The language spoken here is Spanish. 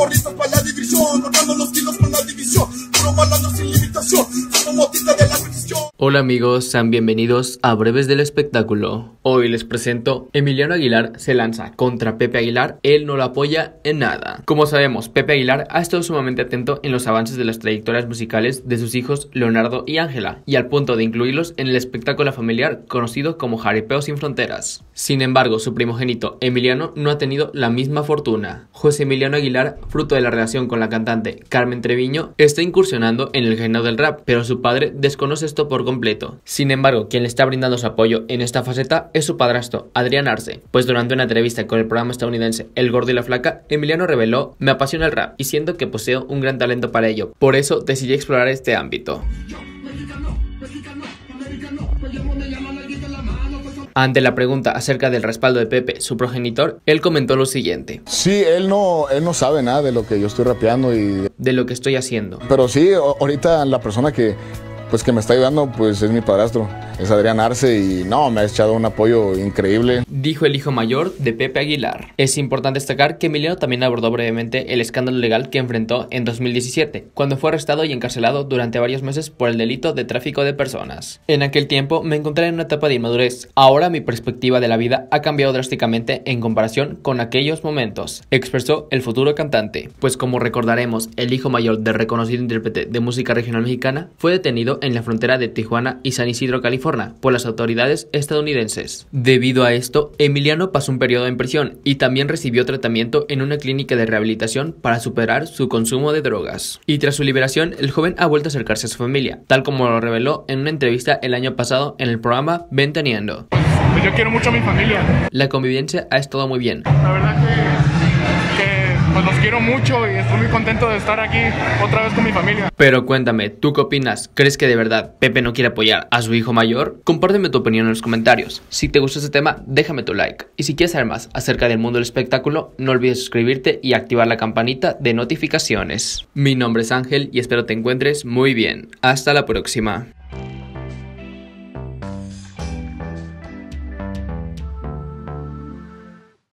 morritas para la diversión, cortando los kilos con la división, puro malandro sin limitación, Hola amigos, sean bienvenidos a Breves del Espectáculo. Hoy les presento Emiliano Aguilar se lanza contra Pepe Aguilar, él no lo apoya en nada. Como sabemos, Pepe Aguilar ha estado sumamente atento en los avances de las trayectorias musicales de sus hijos Leonardo y Ángela, y al punto de incluirlos en el espectáculo familiar conocido como Jaripeo sin Fronteras. Sin embargo, su primogénito Emiliano no ha tenido la misma fortuna. José Emiliano Aguilar, fruto de la relación con la cantante Carmen Treviño, está incursionando en el género del rap, pero su padre desconoce esto por completo. Sin embargo, quien le está brindando su apoyo en esta faceta es su padrastro, Adrián Arce, pues durante una entrevista con el programa estadounidense El Gordo y la Flaca, Emiliano reveló, me apasiona el rap y siento que poseo un gran talento para ello, por eso decidí explorar este ámbito. Ante la pregunta acerca del respaldo de Pepe, su progenitor, él comentó lo siguiente. Sí, él no, él no sabe nada de lo que yo estoy rapeando y... De lo que estoy haciendo. Pero sí, ahorita la persona que, pues, que me está ayudando pues es mi padrastro es Adrián Arce y no, me ha echado un apoyo increíble. Dijo el hijo mayor de Pepe Aguilar. Es importante destacar que Emiliano también abordó brevemente el escándalo legal que enfrentó en 2017, cuando fue arrestado y encarcelado durante varios meses por el delito de tráfico de personas. En aquel tiempo me encontré en una etapa de inmadurez. Ahora mi perspectiva de la vida ha cambiado drásticamente en comparación con aquellos momentos, expresó el futuro cantante. Pues como recordaremos, el hijo mayor del reconocido intérprete de música regional mexicana fue detenido en la frontera de Tijuana y San Isidro, California por las autoridades estadounidenses. Debido a esto, Emiliano pasó un periodo en prisión y también recibió tratamiento en una clínica de rehabilitación para superar su consumo de drogas. Y tras su liberación, el joven ha vuelto a acercarse a su familia, tal como lo reveló en una entrevista el año pasado en el programa Ventaneando. Pues yo quiero mucho a mi familia. La convivencia ha estado muy bien. La verdad que, que pues los quiero mucho y estoy muy contento de estar aquí otra vez con mi familia. Pero cuéntame, ¿tú qué opinas? ¿Crees que de verdad Pepe no quiere apoyar a su hijo mayor? Compárteme tu opinión en los comentarios. Si te gusta este tema, déjame tu like. Y si quieres saber más acerca del mundo del espectáculo, no olvides suscribirte y activar la campanita de notificaciones. Mi nombre es Ángel y espero te encuentres muy bien. Hasta la próxima.